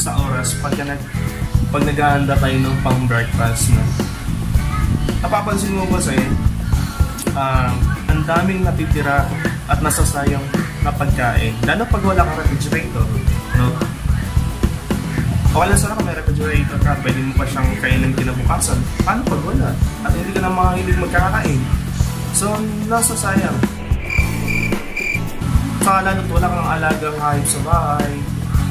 sa oras pag, nag, pag naghahanda tayo ng pang breakfast. No? Napapansin mo kasi, uh, ang daming natitira at nasasayang na pagkain. Lalo pag wala kang refrigerator. No? Wala sana kung may refrigerator ka, pwede mo pa siyang kainin kinabukasan. Paano pag wala? At hindi ka na makahilig magkakain. So, nasa sayang. Saka lalo't wala kang alagang hayop sa bahay.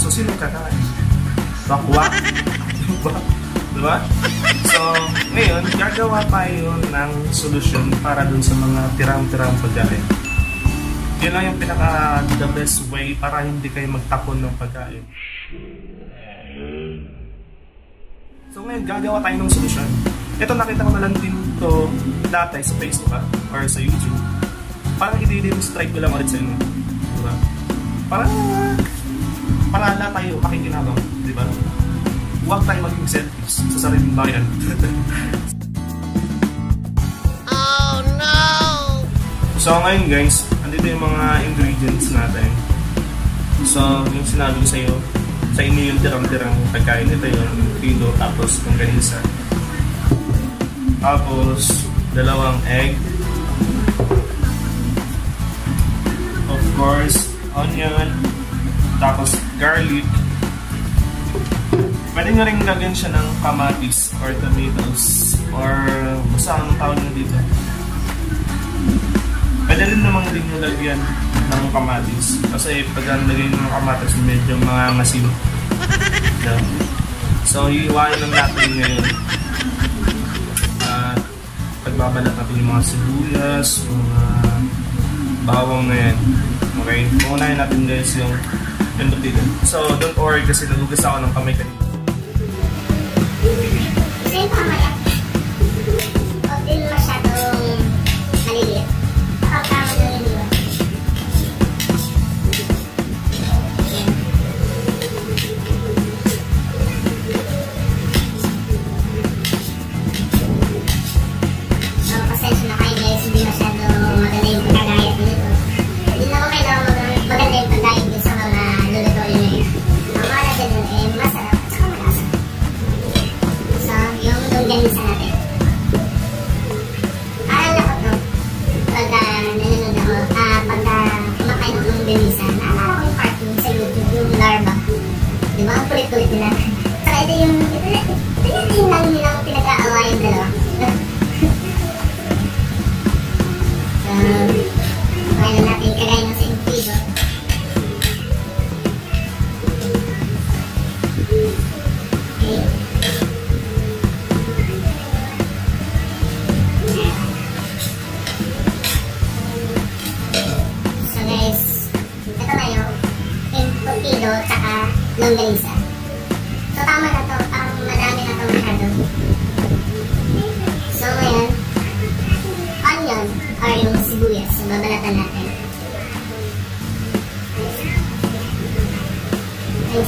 So, sino kakain? Bakwa? diba? Diba? So, ngayon, gagawa tayo ng solusyon para dun sa mga tirang-tirang pagkain. Yun lang yung pinaka the best way para hindi kayo magtapon ng pagkain. So ngayon, gagawa tayo ng solusyon. Ito nakita ko na lang din to dati sa Facebook ha, or sa YouTube. Parang i-demonstrate ko lang ulit sa inyo. Diba? Para, para lahat tayo makikinabang. Diba? Huwag tayo maging selfish sa sariling bayan. oh no! So ngayon guys, andito yung mga ingredients natin. So, yung sinabi ko sa iyo, sa inyo yung tirang-tirang pagkain nito yung kilo tapos longganisa. Tapos dalawang egg. Of course, onion. Tapos garlic. Pwede nyo rin lagyan siya ng kamatis or tomatoes or basta anong tawag nyo dito. Pwede rin naman din nyo lagyan ng kamatis. Kasi pag nalagay nyo ng kamatis, medyo mga. Yeah. So, iiwain lang natin ngayon. At pagbabalat natin yung mga sibuyas, mga bawang na. Okay? Punahin natin guys yung dito. So, don't worry kasi nagugas ako ng kamay kanina. Kasi mamaya, Kulit-kulit nila. Saka ito yung, ito, ito, yung lang nilang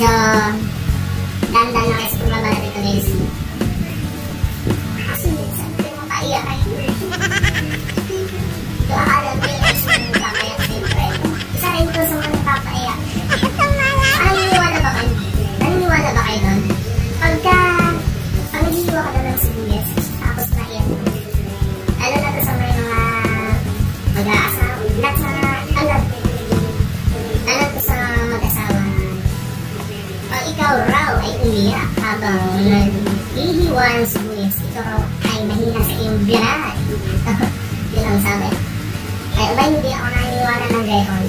Medyo umiyak habang naghihiwa ng sibuyas, ikaw raw ay mahina sa iyong blood. Yun ang sabi. Ay, ba hindi ako naniniwala ng gayon?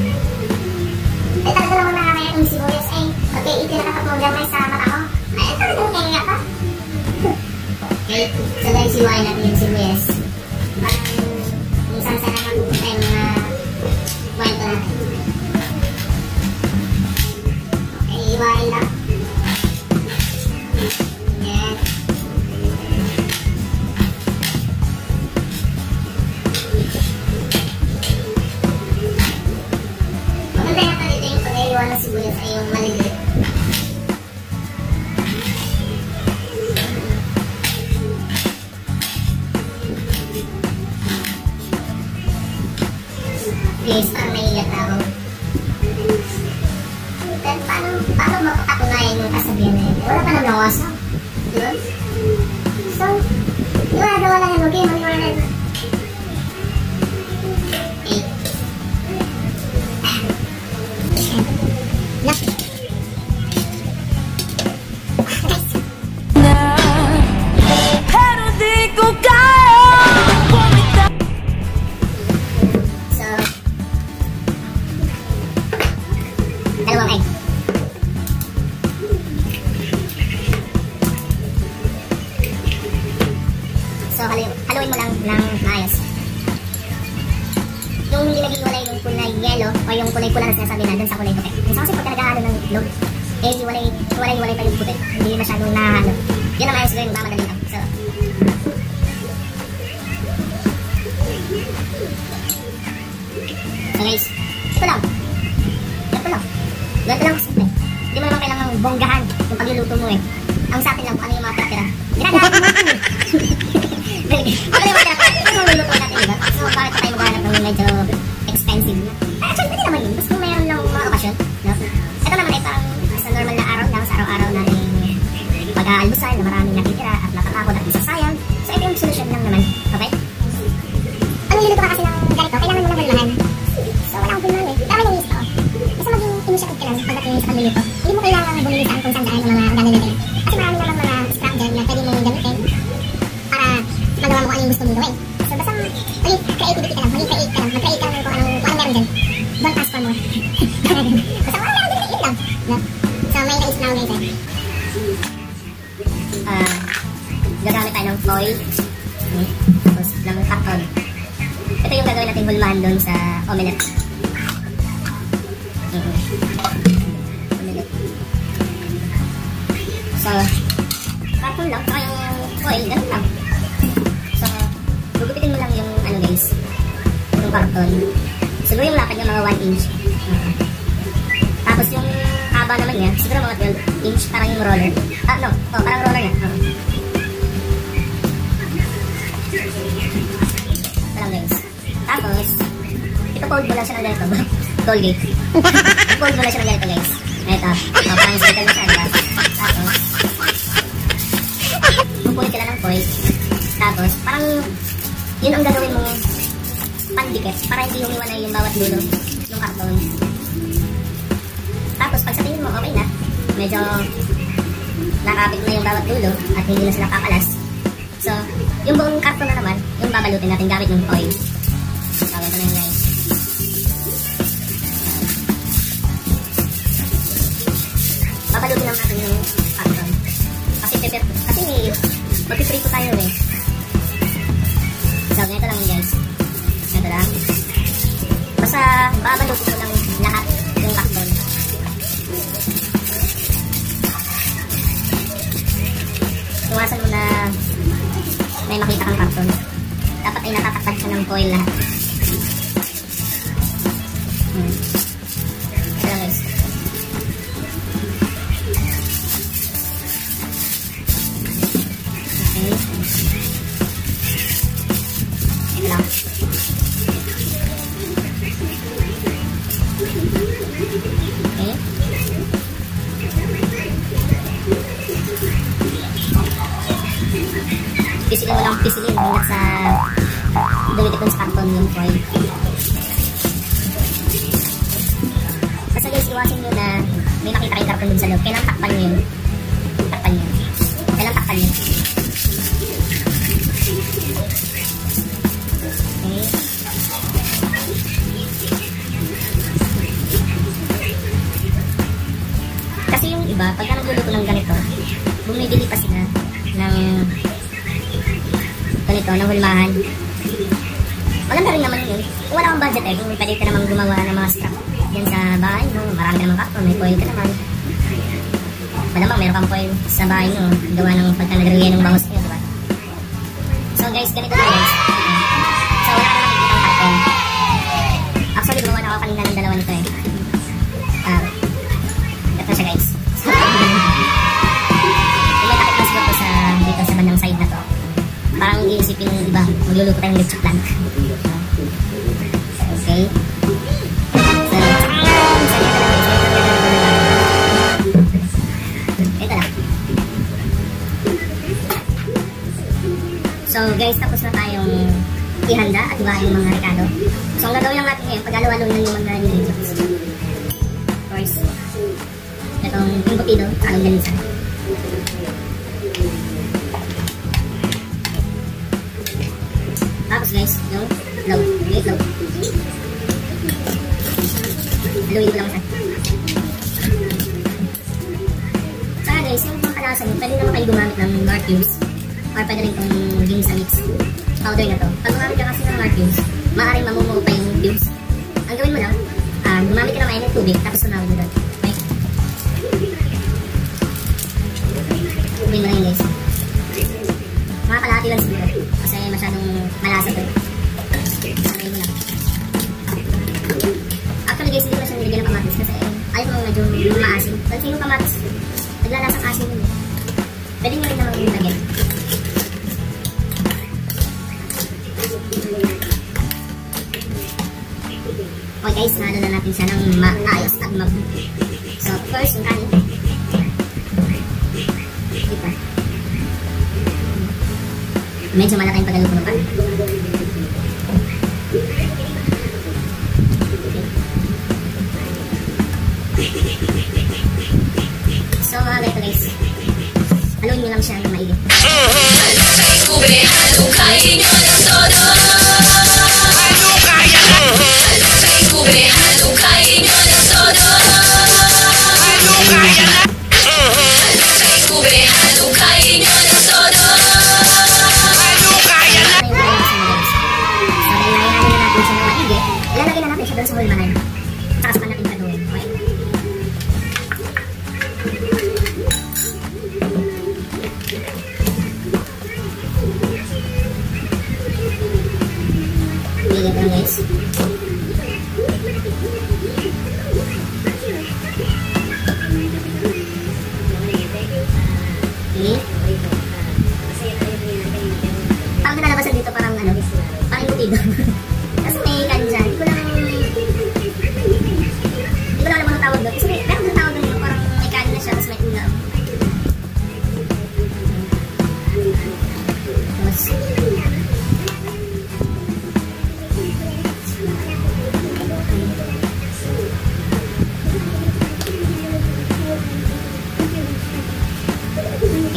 Ay, talaga naman nakakaya yung sibuyas. Ay, okay, itinakatapong gamay sa mata ko. Ay, talagang kaya pa. okay, so guys, iwain natin yung sibuyas. Parang, minsan sana napupunta yung mga kwento natin. Okay, iwain lang. Initiative ka lang pagdating sa pagluluto. Yung carton. Siguro yung lakad niya mga 1 inch. Mm. Tapos yung haba naman niya, siguro mga 12 inch, parang yung roller. Ah, no, oh, parang roller niya. Oo. Ito lang guys. Tapos, ito fold mo lang siya ng ganito. Colgate. fold mo lang siya ng ganito guys. Ito. Oh, parang na siya, diba? Tapos, pupulit ka lang ng foil. Tapos, parang, yun ang gagawin mo pandikit para hindi humiwalay yung bawat dulo ng karton. Tapos, pag sa tingin mo, okay na. Medyo nakapit na yung bawat dulo at hindi na sila kakalas. So, yung buong karton na naman, yung babalutin natin gamit ng foil. So, na yun guys. Babalutin lang natin yung karton. Kasi pepper, kasi magpiprito tayo eh. So, ganito lang yun guys. Lang. Basta babalutin mo lang lahat yung karton. Iwasan mo na may makita kang karton. Dapat ay natatakpan siya ng foil lahat. Iwasin nyo na may makita kayong karton sa loob. Kailangan takpan nyo yun. Takpan nyo. Kailangan takpan nyo. Okay. Kasi yung iba, pagka nagluluto ng ganito, bumibili pa sila ng ganito, ng hulmahan. Maganda rin naman yun. Kung wala kang budget eh, kung pwede ka namang gumawa ng mga scrap marami ka namang karton, may foil ka naman. Malamang meron kang foil sa bahay mo, gawa ng pagka nagrelay ng bangos niyo, diba? So guys, ganito na yung mga rekado. So, ang gagawin lang natin ngayon, pag-alo-alo lang yung mga ingredients. Of course, itong embutido, ang ganisa. Tapos guys, yung low, yung low. Haluin ko lang siya. Saka guys, yung mga kalasa nyo, pwede naman kayo gumamit ng Nor cubes or pwede rin itong ginsa mix powder na to. Pag gumamit ka kasi ng cubes, maaaring mamumuo pa yung cubes. Ang gawin mo lang, ah, gumamit ka ng mainit tubig, tapos sumawin mo doon. Okay? Tubig mo lang yun guys. Guys. Haluin nyo lang siya ng maigi. Bigyan ko lang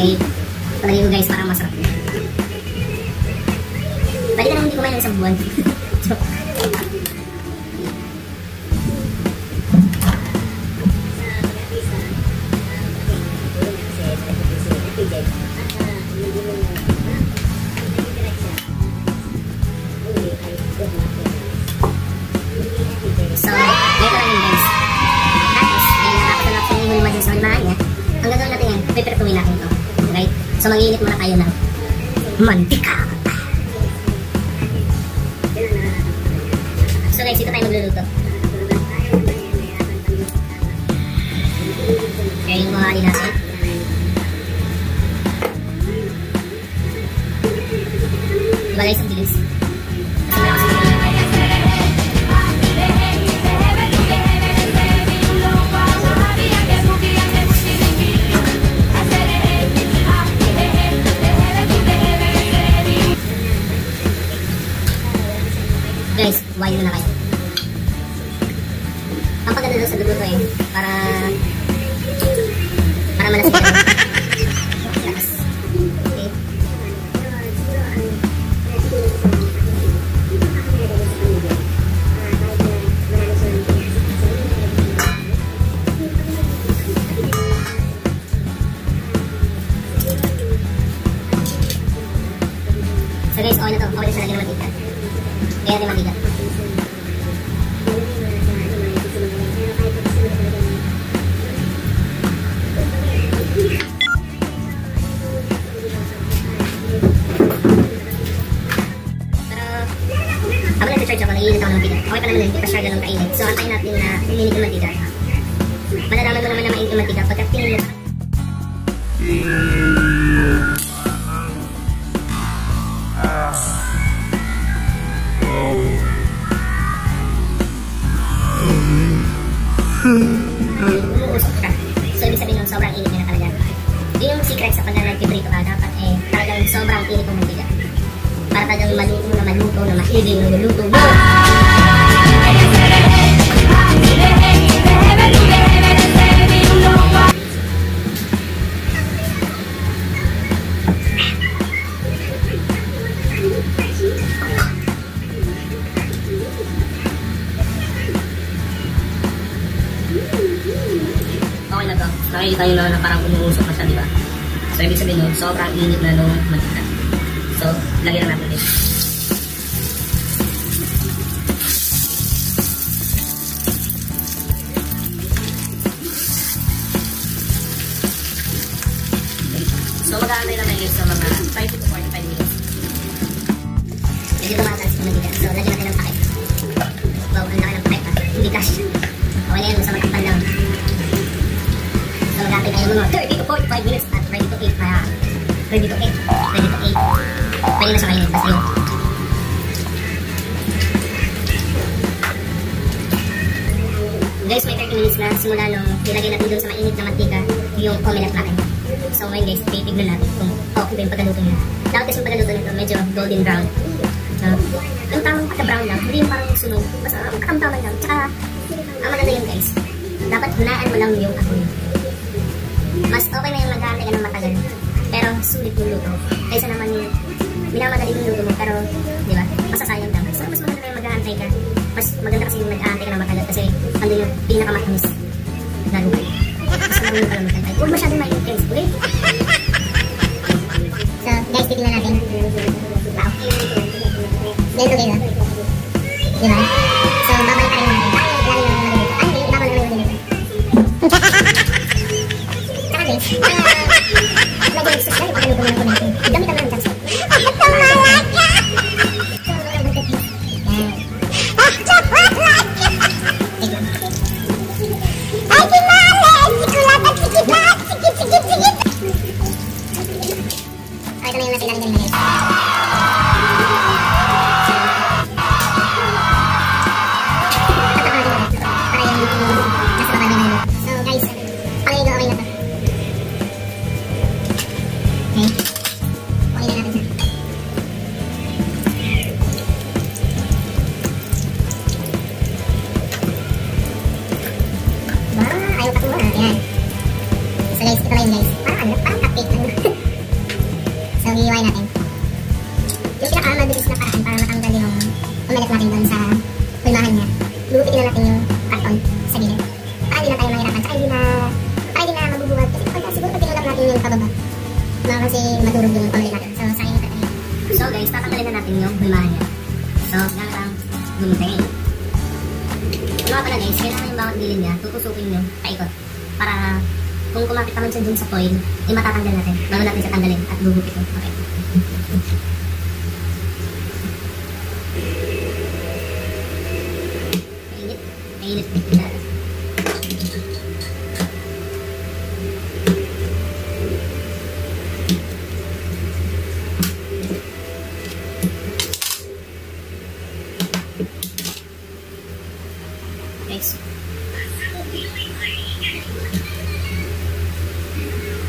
Okay. Palagay ko guys, parang masarap. Pwede ka naman hindi kumain ng isang buwan. Joke. So, ganito lang yun guys. Tapos, dahil natapos na natin yung hulma dun sa hulmahan niya, ang gagawin natin yan, pipertuin natin ito. So, mag-iinit muna tayo ng mantika. So guys, dito tayo magluluto. Kaya yung mga natin. Diba guys, ang bilis. Guys, wine muna kayo. Ang paganda doon sa dulo ko eh, para para malasig Okay pa naman yun, hindi pa siya ganun kainit. So, antayin natin na uminit yung mantika. Malalaman mo naman na mainit yung mantika pagka mo umuusok ka. So, ibig sabihin nun, sobrang init niya na talaga. Yun yung secret sa pag nagpiprito ka, dapat eh, talagang sobrang init yung mantika. Para talagang maluto na maluto na maiging niluluto mo. Sobrang init na nung mantika. So, lagyan na natin dito. So, mag-aantay na tayo sa mga 30 to 45 minutes. Medyo tumataas yung mantika. So, lagyan natin ng pakit. Wow, ang laki ng pakit ha. Hindi cash. Okay na yun, sa matakpan lang. So, mag-aantay tayo mga 30 to 45 minutes at ready to eat pa. Ready to eat. Ready to eat. Pwede na siya kainin. Basta yun. Guys, may 30 minutes na simula nung nilagay natin dun sa mainit na mantika yung omelette natin. So ngayon guys, titignan natin kung okay ba yung pagkaluto niya. Dapat kasi yung pagkaluto nito medyo golden brown. So, yung tamang pagka-brown lang, hindi yung parang sunog. Basta ang katamtaman lang. Tsaka, ang maganda yun guys, dapat hunaan mo lang yung apoy. Mas okay na yung nag-aantay ka ng matagal. Sulit yung luto. Kaysa naman yung minamadali yung luto mo. Pero, di ba, masasayang lang. So, mas maganda yung mag-aantay ka. Mas maganda kasi yung nag-aantay ka ng matagal kasi andun yung pinakamatamis na luto. Mas maganda ka ng matagal. Huwag masyadong mainit guys, okay? So, guys, tignan natin. Wow. Ganito ah. Di ba? So, babalik tayo natin. Lalo lang naman dito. Ay, hindi, ibabalik naman Para kung kumapit naman siya dun sa foil, eh matatanggal natin. Bago natin siya tanggalin at gugupitin. Okay. Mainit. Mainit. Mainit. Guys.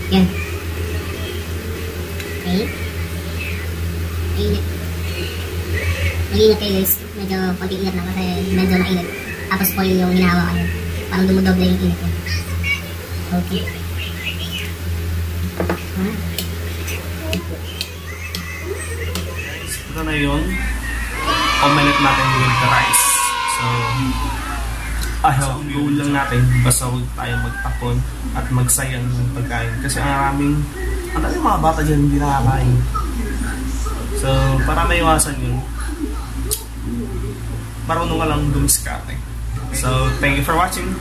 Yan. Okay. Mainit. Mag-ingat kayo guys. Medyo konti ingat lang kasi medyo mainit. Tapos foil yung hinahawa kayo. Parang dumudoble yung init ko. Okay. Ah. Ito na yun. Omelette natin with rice. So, ayaw, goal lang natin. Basta huwag tayo magtapon at magsayang ng pagkain. Kasi ang maraming, ang daming mga bata dyan hindi nakakain. So, para maiwasan yun, marunong ka lang dumiskarte. So, thank you for watching.